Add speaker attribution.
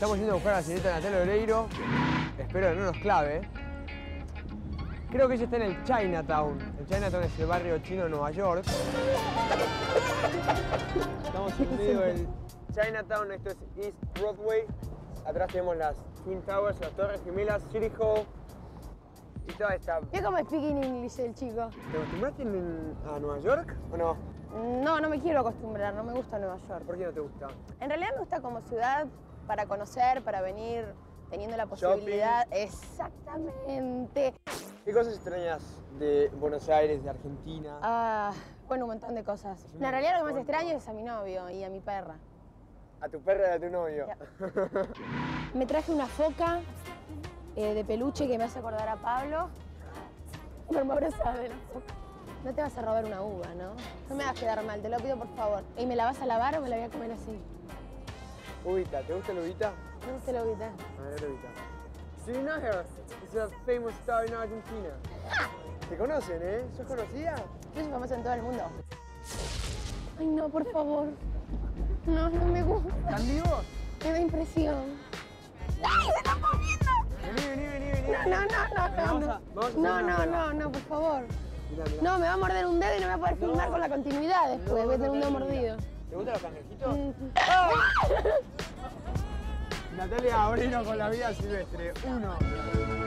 Speaker 1: Estamos yendo a buscar a la señorita Natalia Oreiro. Espero que no nos clave. Creo que ella está en el Chinatown. El Chinatown es el barrio chino de Nueva York. Estamos en medio del Chinatown, esto es East Broadway. Atrás tenemos las Twin Towers, las Torres Gemelas, City Hall. Y toda esta...
Speaker 2: Mira cómo speaking English el chico.
Speaker 1: ¿Te acostumbraste en- a Nueva York o no?
Speaker 2: No, no me quiero acostumbrar, no me gusta Nueva York.
Speaker 1: ¿Por qué no te gusta?
Speaker 2: En realidad me gusta como ciudad para conocer, para venir teniendo la posibilidad. Exactamente.
Speaker 1: ¿Qué cosas extrañas de Buenos Aires, de Argentina?
Speaker 2: Ah, bueno, un montón de cosas. En realidad lo que más extraño es a mi novio y a mi perra.
Speaker 1: A tu perra y a tu novio.
Speaker 2: Me traje una foca eh, de peluche que me hace acordar a Pablo. De la foca. No te vas a robar una uva, ¿no? No me hagas quedar mal, te lo pido por favor. ¿Y me la vas a lavar o me la voy a comer así?
Speaker 1: Ubita, ¿te gusta la ubita?
Speaker 2: No se lo evita.
Speaker 1: A ver, ubita. Do you know her? She's a famous star in Argentina. ¿Te conocen, eh? ¿Sos conocida?
Speaker 2: Yo soy famosa en todo el mundo. Ay, no, por favor. No, no me gusta.
Speaker 1: ¿Están vivos?
Speaker 2: Me da impresión. ¡Ay, se está moviendo!
Speaker 1: Vení, vení, vení, vení.
Speaker 2: No, no, no, no, no.
Speaker 1: Vamos
Speaker 2: No,
Speaker 1: a- vamos a hacer
Speaker 2: no, no, no, no, por favor.
Speaker 1: Mirá, mirá.
Speaker 2: No, me va a morder un dedo y no voy a poder filmar con la continuidad después. Voy a tener un dedo mordido.
Speaker 1: ¿Te gustan los cangrejitos?
Speaker 2: Mm.
Speaker 1: Natalia Abrino con la vida silvestre. Uno.